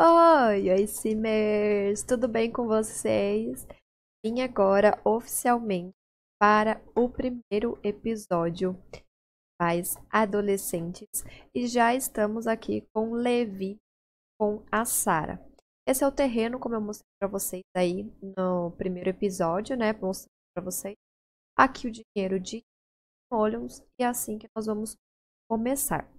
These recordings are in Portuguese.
Oi, oi, Simers! Tudo bem com vocês? Vim agora oficialmente para o primeiro episódio Pais Adolescentes e já estamos aqui com Levi, com a Sara. Esse é o terreno, como eu mostrei para vocês aí no primeiro episódio, né? Mostrei para vocês. Aqui o dinheiro de molhos e é assim que nós vamos começar.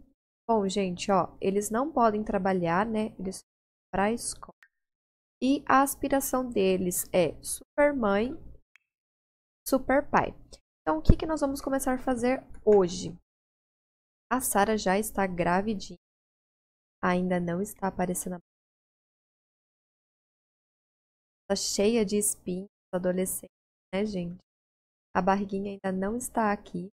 Bom, gente, ó, eles não podem trabalhar, né? Eles para a escola. E a aspiração deles é super mãe, super pai. Então, o que, que nós vamos começar a fazer hoje? A Sara já está gravidinha. Ainda não está aparecendo a Está cheia de espinhos adolescente, né, gente? A barriguinha ainda não está aqui.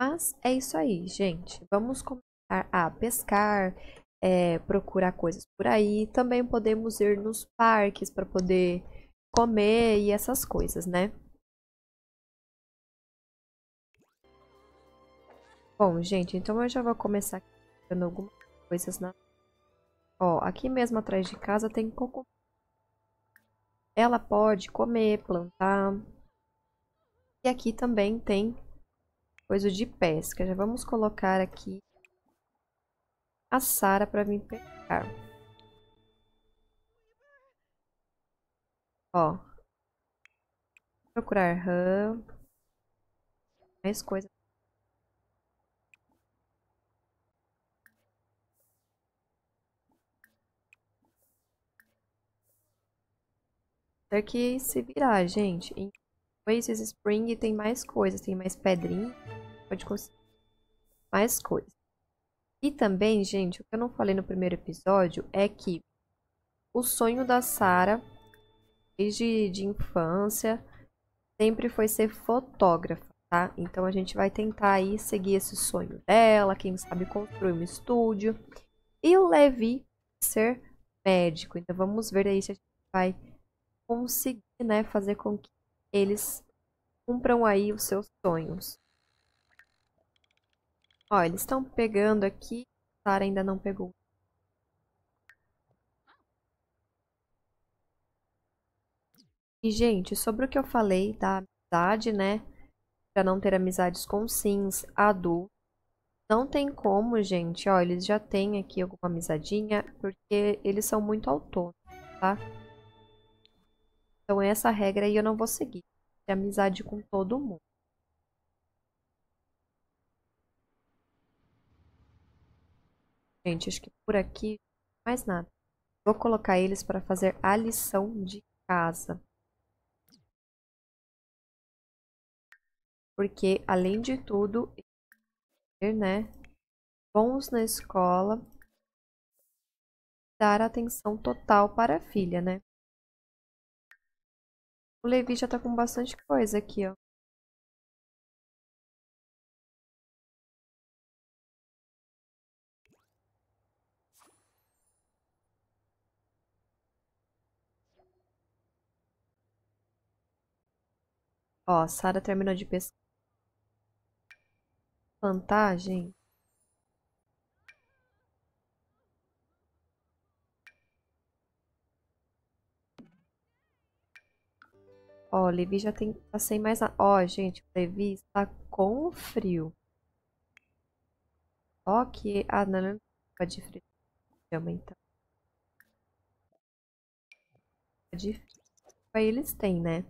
Mas é isso aí, gente. Vamos começar a pescar, é, procurar coisas por aí. Também podemos ir nos parques para poder comer e essas coisas, né? Bom, gente, então eu já vou começar fazendo algumas coisas na... Ó, aqui mesmo atrás de casa tem coco. Ela pode comer, plantar. E aqui também tem coisa de pesca. Já vamos colocar aqui a Sara para vir pegar. Ó. Procurar RAM. Mais coisa. Ter que se virar, gente. Em Oasis Spring tem mais coisas, tem mais pedrinha. Pode conseguir mais coisas. E também, gente, o que eu não falei no primeiro episódio é que o sonho da Sara, desde de infância, sempre foi ser fotógrafa, tá? Então a gente vai tentar aí seguir esse sonho dela, quem sabe construir um estúdio. E o Levi ser médico. Então vamos ver aí se a gente vai conseguir, né, fazer com que eles cumpram aí os seus sonhos. Ó, eles estão pegando aqui. Sara ainda não pegou. E, gente, sobre o que eu falei da amizade, né? Pra não ter amizades com sims adultos. Não tem como, gente. Ó, eles já têm aqui alguma amizadinha, porque eles são muito autônomos, tá? Então, essa regra aí eu não vou seguir. Ter amizade com todo mundo. Gente, acho que por aqui mais nada. Vou colocar eles para fazer a lição de casa. Porque, além de tudo, né, bons na escola, dar atenção total para a filha, né? O Levi já tá com bastante coisa aqui, ó. Ó, a Sara terminou de pescar. Plantar, gente. Ó, Levi já tem, tá sem mais nada. Ó, gente, o Levi está com frio. Ó que... Ah, não, não pode frio. Chama, então. De frio. Aí eles têm, né?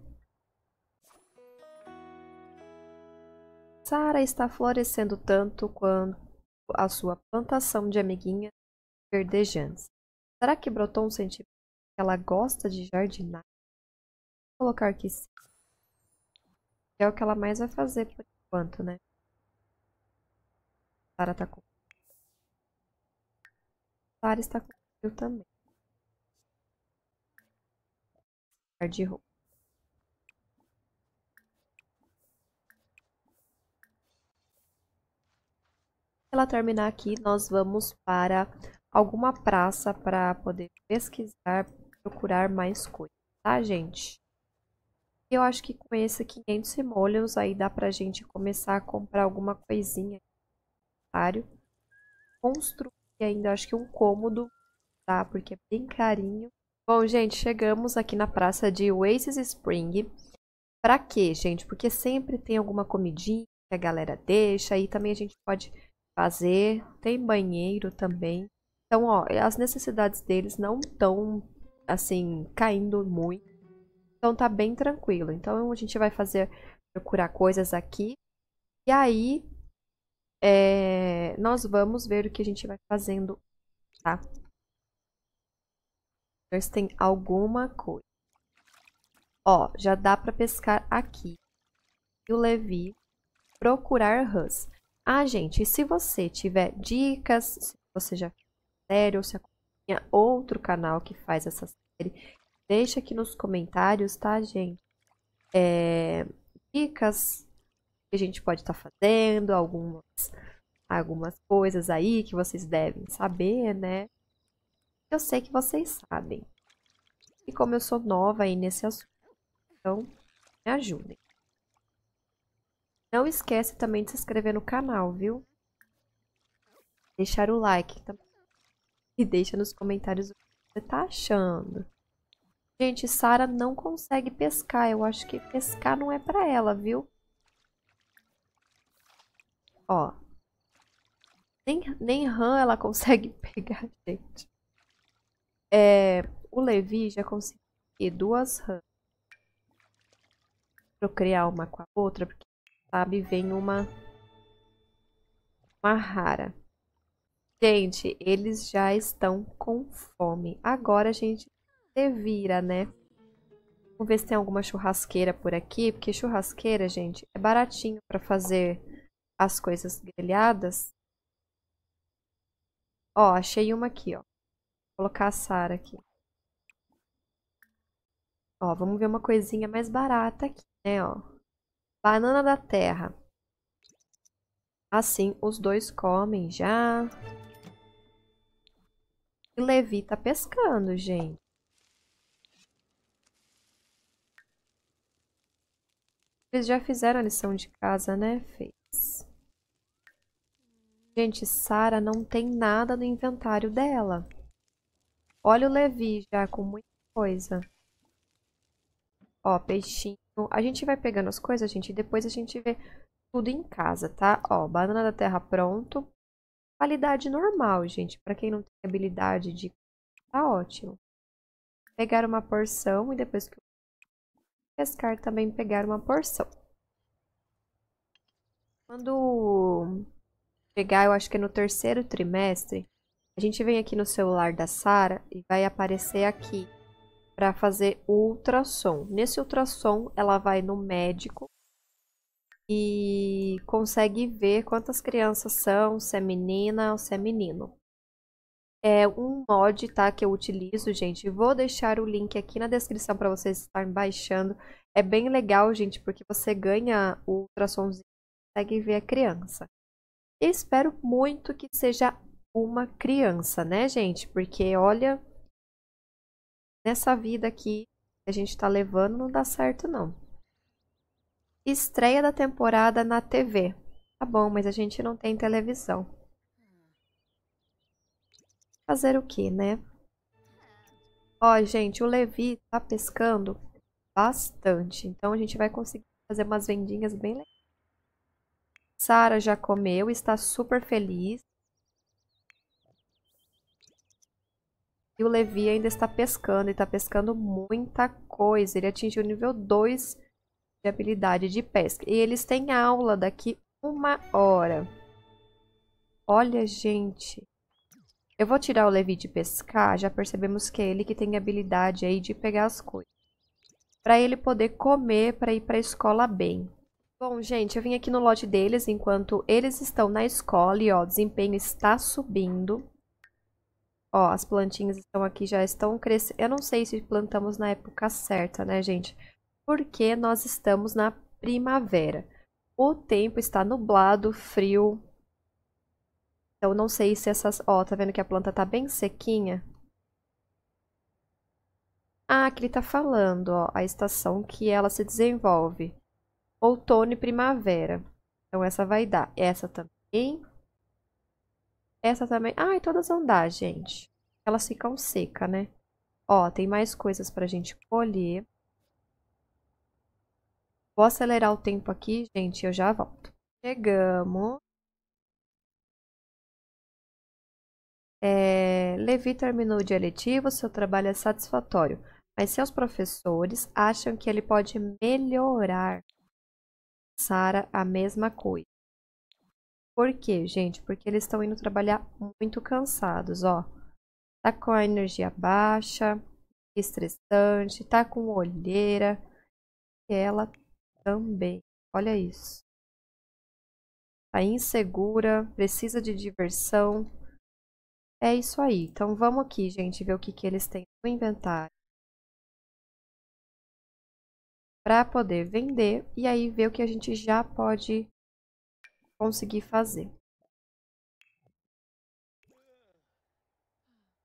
Sara está florescendo tanto quanto a sua plantação de amiguinhas verdejantes. Será que brotou um sentimento que ela gosta de jardinar? Vou colocar aqui sim. É o que ela mais vai fazer por enquanto, né? Sara tá com. Sara está com frio também. De roupa. Ela terminar aqui, nós vamos para alguma praça para poder pesquisar, procurar mais coisas, tá, gente? Eu acho que com esse 500 simoleons aí dá pra gente começar a comprar alguma coisinha. Construir ainda, acho que um cômodo tá? Porque é bem carinho. Bom, gente, chegamos aqui na praça de Oasis Spring. Pra quê, gente? Porque sempre tem alguma comidinha que a galera deixa. E também a gente pode fazer. Tem banheiro também. Então, ó, as necessidades deles não estão, assim, caindo muito. Então tá bem tranquilo. Então a gente vai fazer, procurar coisas aqui. E aí, é, nós vamos ver o que a gente vai fazendo, tá? Ver se tem alguma coisa. Ó, já dá pra pescar aqui. E o Levi procurar rãs. Ah, gente, se você tiver dicas, se você já fez série ou se acompanha outro canal que faz essa série, deixa aqui nos comentários, tá, gente? É, dicas que a gente pode estar tá fazendo, algumas, algumas coisas aí que vocês devem saber, né? Eu sei que vocês sabem. E como eu sou nova aí nesse assunto, então me ajudem. Não esquece também de se inscrever no canal, viu? Deixar o like também. E deixa nos comentários o que você tá achando. Gente, Sara não consegue pescar. Eu acho que pescar não é pra ela, viu? Ó. Nem, nem rã ela consegue pegar, gente. É, o Levi já conseguiu duas rãs. Procriar uma com a outra, porque, sabe, vem uma... Uma rara. Gente, eles já estão com fome. Agora a gente se vira, né? Vamos ver se tem alguma churrasqueira por aqui, porque churrasqueira, gente, é baratinho para fazer as coisas grelhadas. Ó, achei uma aqui, ó. Vou colocar a Sara aqui. Ó, vamos ver uma coisinha mais barata aqui, né, ó. Banana da terra. Assim, os dois comem já. E Levi tá pescando, gente. Eles já fizeram a lição de casa, né? Fez. Gente, Sara não tem nada no inventário dela. Olha o Levi já com muita coisa. Ó, peixinho. A gente vai pegando as coisas, gente, e depois a gente vê tudo em casa, tá? Ó, banana da terra pronto. Qualidade normal, gente. Pra quem não tem habilidade de... Tá ótimo. Pegar uma porção e depois que pescar também pegar uma porção. Quando chegar, eu acho que é no terceiro trimestre, a gente vem aqui no celular da Sara e vai aparecer aqui para fazer ultrassom. Nesse ultrassom, ela vai no médico e consegue ver quantas crianças são, se é menina ou se é menino. É um mod, tá, que eu utilizo, gente. Vou deixar o link aqui na descrição para vocês estarem baixando. É bem legal, gente, porque você ganha o ultrassomzinho e consegue ver a criança. Espero muito que seja uma criança, né, gente? Porque, olha, nessa vida aqui que a gente tá levando não dá certo, não. Estreia da temporada na TV. Tá bom, mas a gente não tem televisão. Fazer o que, né? Ó, gente, o Levi tá pescando bastante. Então a gente vai conseguir fazer umas vendinhas bem legais. Sara já comeu, está super feliz. E o Levi ainda está pescando, e está pescando muita coisa. Ele atingiu o nível 2 de habilidade de pesca. E eles têm aula daqui uma hora. Olha, gente. Eu vou tirar o Levi de pescar, já percebemos que é ele que tem habilidade aí de pegar as coisas. Para ele poder comer, para ir para a escola bem. Bom, gente, eu vim aqui no lote deles enquanto eles estão na escola e, ó, o desempenho está subindo. Ó, as plantinhas estão aqui, já estão crescendo. Eu não sei se plantamos na época certa, né, gente? Porque nós estamos na primavera. O tempo está nublado, frio, então, não sei se essas... Ó, tá vendo que a planta tá bem sequinha? Ah, que ele tá falando, ó, a estação que ela se desenvolve. Outono e primavera. Então, essa vai dar. Essa também. Essa também. Ah, e todas vão dar, gente. elas ficam secas, né? Ó, tem mais coisas pra gente colher. Vou acelerar o tempo aqui, gente, eu já volto. Chegamos. É, Levi terminou o dia letivo, seu trabalho é satisfatório, mas seus professores acham que ele pode melhorar. Sara, a mesma coisa. Por quê, gente? Porque eles estão indo trabalhar muito cansados, ó. Tá com a energia baixa, estressante, tá com olheira. E ela também. Olha isso. Tá insegura, precisa de diversão. É isso aí. Então vamos aqui, gente, ver o que, que eles têm no inventário. Para poder vender e aí ver o que a gente já pode conseguir fazer.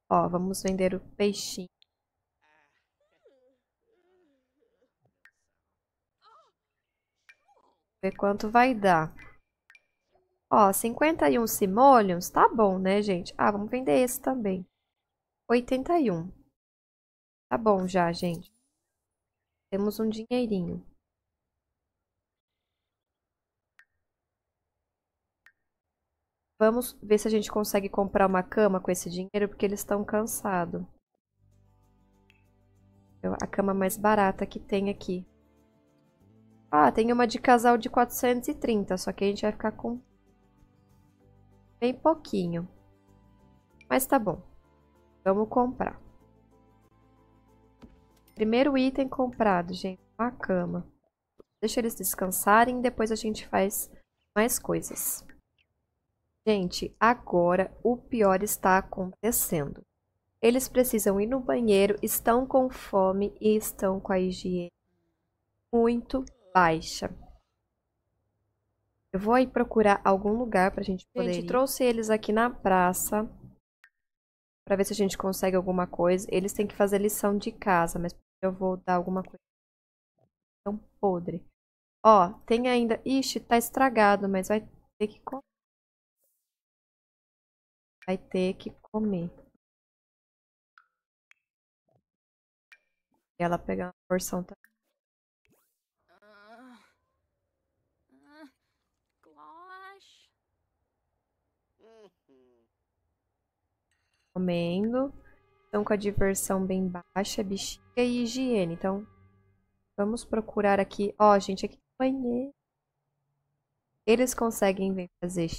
Ó, vamos vender o peixinho. Ver quanto vai dar. Ó, 51 simoleons, tá bom, né, gente? Ah, vamos vender esse também. 81. Tá bom já, gente. Temos um dinheirinho. Vamos ver se a gente consegue comprar uma cama com esse dinheiro, porque eles estão cansados. A cama mais barata que tem aqui. Ah, tem uma de casal de 430, só que a gente vai ficar com bem pouquinho. Mas tá bom. Vamos comprar. Primeiro item comprado, gente, uma cama. Deixa eles descansarem, depois a gente faz mais coisas. Gente, agora o pior está acontecendo. Eles precisam ir no banheiro, estão com fome e estão com a higiene muito baixa. Eu vou aí procurar algum lugar pra gente poder Gente, ir. trouxe eles aqui na praça. Pra ver se a gente consegue alguma coisa. Eles têm que fazer lição de casa, mas eu vou dar alguma coisa. Tão podre. Ó, tem ainda... Ixi, tá estragado, mas vai ter que comer vai ter que comer. E ela pegar uma porção também. Comendo. Estão com a diversão bem baixa, bexiga e higiene. Então, vamos procurar aqui. Ó, gente, aqui banheiro. Eles conseguem fazer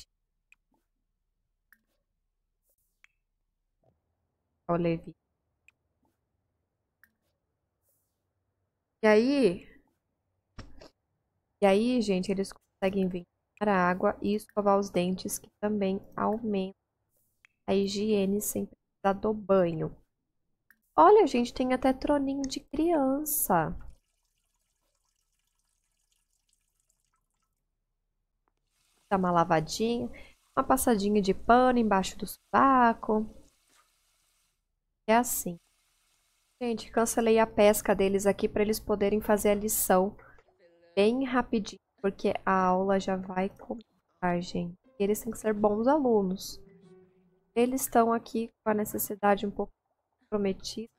Levi. E aí, e aí, gente, eles conseguem vir para a água e escovar os dentes, que também aumenta a higiene sem precisar do banho. Olha, gente, tem até troninho de criança. Dá uma lavadinha, uma passadinha de pano embaixo do sovaco. É assim. Gente, cancelei a pesca deles aqui para eles poderem fazer a lição bem rapidinho, porque a aula já vai começar, gente. E eles têm que ser bons alunos. Eles estão aqui com a necessidade um pouco prometida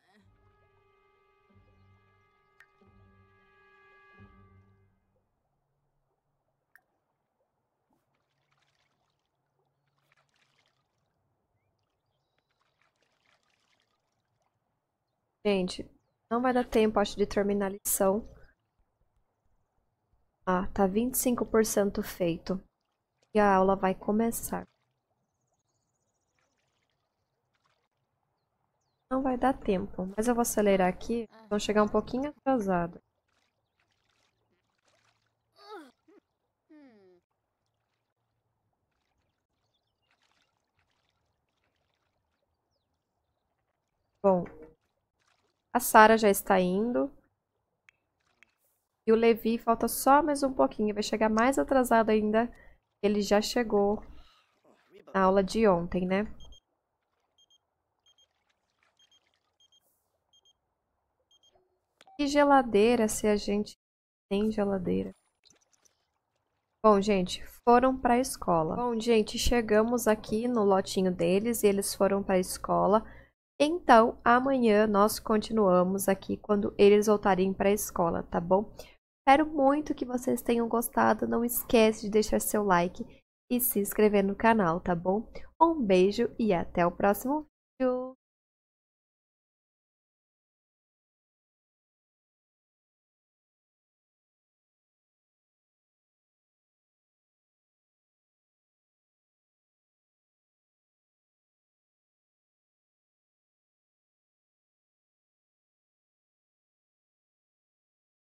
Gente, não vai dar tempo, acho, de terminar a lição. Ah, tá 25% feito. E a aula vai começar. Não vai dar tempo, mas eu vou acelerar aqui. Vão chegar um pouquinho atrasado. Bom, a Sara já está indo. E o Levi falta só mais um pouquinho. Vai chegar mais atrasado ainda. Ele já chegou na aula de ontem, né? E geladeira, se a gente tem geladeira. Bom, gente, foram para a escola. Bom, gente, chegamos aqui no lotinho deles e eles foram para a escola. Então, amanhã nós continuamos aqui quando eles voltarem para a escola, tá bom? Espero muito que vocês tenham gostado. Não esquece de deixar seu like e se inscrever no canal, tá bom? Um beijo e até o próximo vídeo.